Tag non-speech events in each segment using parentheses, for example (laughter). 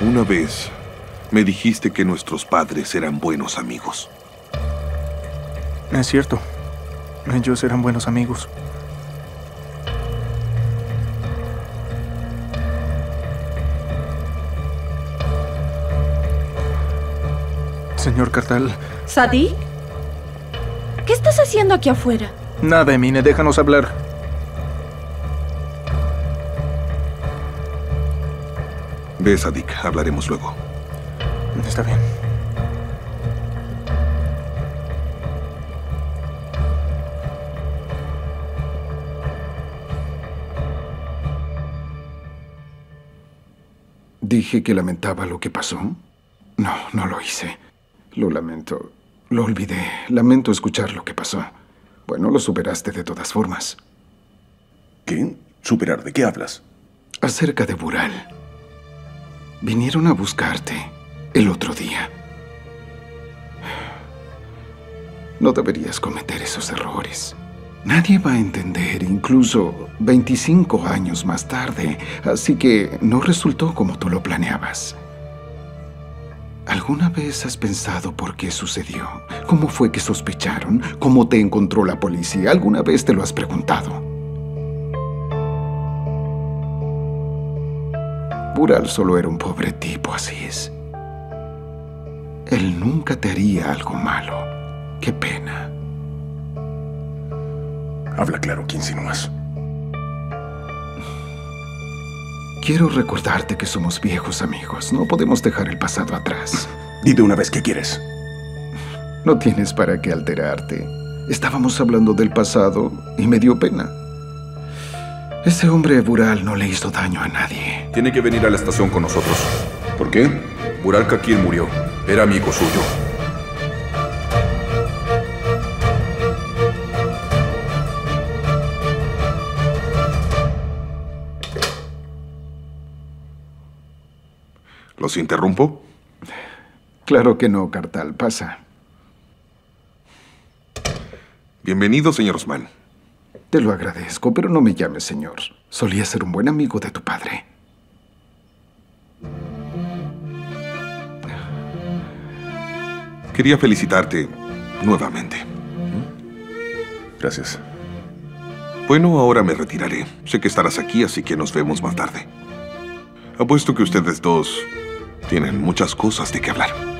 Una vez me dijiste que nuestros padres eran buenos amigos. Es cierto. Ellos eran buenos amigos. Señor Cartal. ¿Sadi? ¿Qué estás haciendo aquí afuera? Nada, Emine, déjanos hablar. Ve, Sadik, hablaremos luego. Está bien. ¿Dije que lamentaba lo que pasó? No, no lo hice. Lo lamento. Lo olvidé. Lamento escuchar lo que pasó. Bueno, lo superaste de todas formas. ¿Qué? ¿Superar? ¿De qué hablas? Acerca de Bural. Vinieron a buscarte el otro día. No deberías cometer esos errores. Nadie va a entender, incluso 25 años más tarde, así que no resultó como tú lo planeabas. ¿Alguna vez has pensado por qué sucedió? ¿Cómo fue que sospecharon? ¿Cómo te encontró la policía? ¿Alguna vez te lo has preguntado? Bural solo era un pobre tipo, así es. Él nunca te haría algo malo. Qué pena. Habla claro, ¿qué insinúas? Quiero recordarte que somos viejos amigos. No podemos dejar el pasado atrás. (laughs) Dite una vez qué quieres. No tienes para qué alterarte. Estábamos hablando del pasado y me dio pena. Ese hombre Bural no le hizo daño a nadie. Tiene que venir a la estación con nosotros. ¿Por qué? Bural Kakir murió. Era amigo suyo. ¿Los interrumpo? Claro que no, Cartal. Pasa. Bienvenido, señor Osman. Te lo agradezco, pero no me llames señor. Solía ser un buen amigo de tu padre. Quería felicitarte nuevamente. Gracias. Bueno, ahora me retiraré. Sé que estarás aquí, así que nos vemos más tarde. Apuesto que ustedes dos tienen muchas cosas de qué hablar.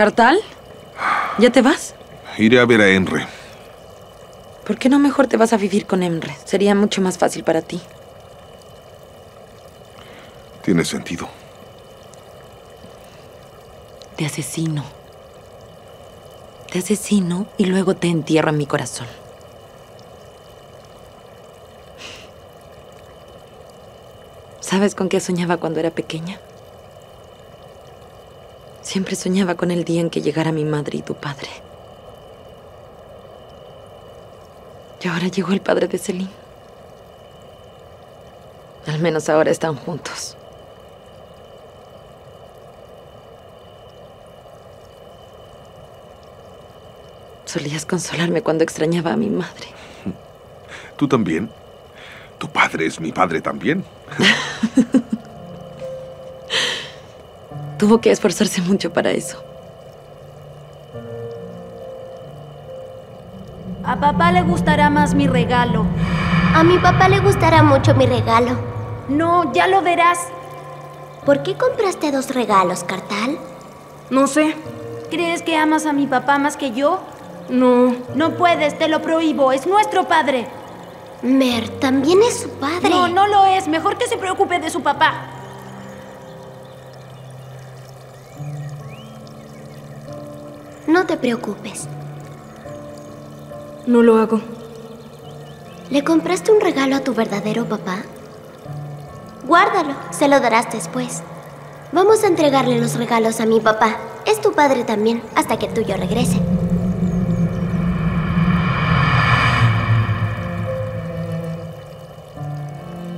¿Cartal? ¿Ya te vas? Iré a ver a Enre. ¿Por qué no mejor te vas a vivir con Emre? Sería mucho más fácil para ti. Tiene sentido. Te asesino. Te asesino y luego te entierro en mi corazón. ¿Sabes con qué soñaba cuando era pequeña? Siempre soñaba con el día en que llegara mi madre y tu padre. Y ahora llegó el padre de Celine. Al menos ahora están juntos. Solías consolarme cuando extrañaba a mi madre. ¿Tú también? Tu padre es mi padre también. (laughs) Tuvo que esforzarse mucho para eso. A papá le gustará más mi regalo. A mi papá le gustará mucho mi regalo. No, ya lo verás. ¿Por qué compraste dos regalos, Cartal? No sé. ¿Crees que amas a mi papá más que yo? No, no puedes, te lo prohíbo. Es nuestro padre. Mer, también es su padre. No, no lo es. Mejor que se preocupe de su papá. No te preocupes. No lo hago. ¿Le compraste un regalo a tu verdadero papá? Guárdalo, se lo darás después. Vamos a entregarle los regalos a mi papá. Es tu padre también, hasta que el tuyo regrese.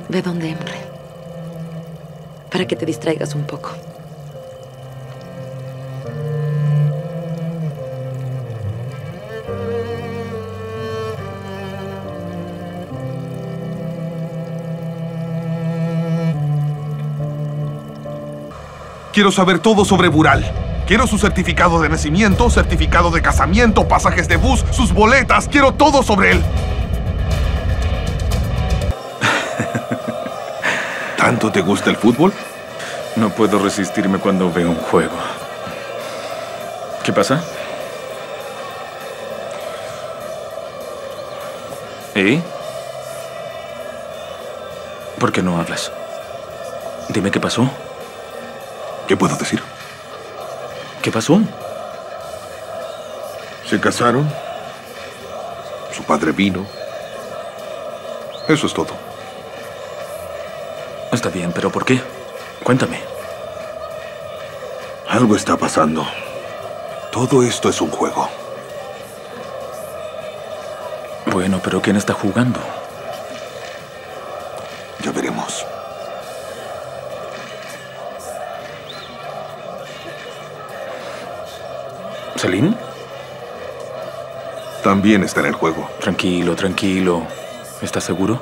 Ve donde Emre. Para que te distraigas un poco. Quiero saber todo sobre Bural. Quiero su certificado de nacimiento, certificado de casamiento, pasajes de bus, sus boletas. Quiero todo sobre él. (laughs) ¿Tanto te gusta el fútbol? No puedo resistirme cuando veo un juego. ¿Qué pasa? ¿Y? ¿Por qué no hablas? Dime qué pasó. ¿Qué puedo decir? ¿Qué pasó? Se casaron. Su padre vino. Eso es todo. Está bien, pero ¿por qué? Cuéntame. Algo está pasando. Todo esto es un juego. Bueno, pero ¿quién está jugando? ¿Celine? También está en el juego. Tranquilo, tranquilo. ¿Estás seguro?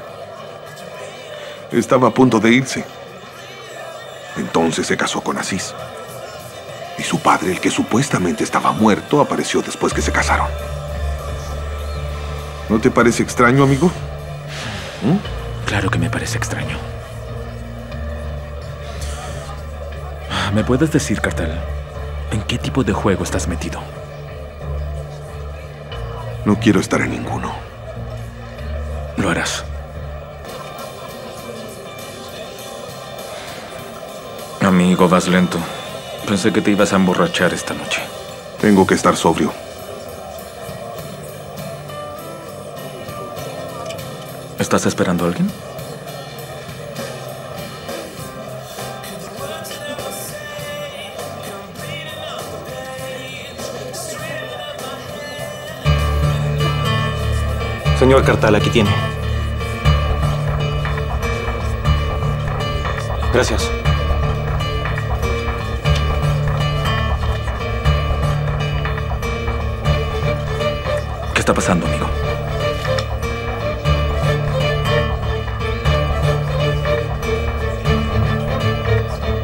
Estaba a punto de irse. Entonces se casó con Asís. Y su padre, el que supuestamente estaba muerto, apareció después que se casaron. ¿No te parece extraño, amigo? Claro que me parece extraño. ¿Me puedes decir, Cartel, en qué tipo de juego estás metido? No quiero estar en ninguno. Lo harás. Amigo, vas lento. Pensé que te ibas a emborrachar esta noche. Tengo que estar sobrio. ¿Estás esperando a alguien? Señor Cartal, aquí tiene. Gracias. ¿Qué está pasando, amigo?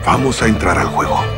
Vamos a entrar al juego.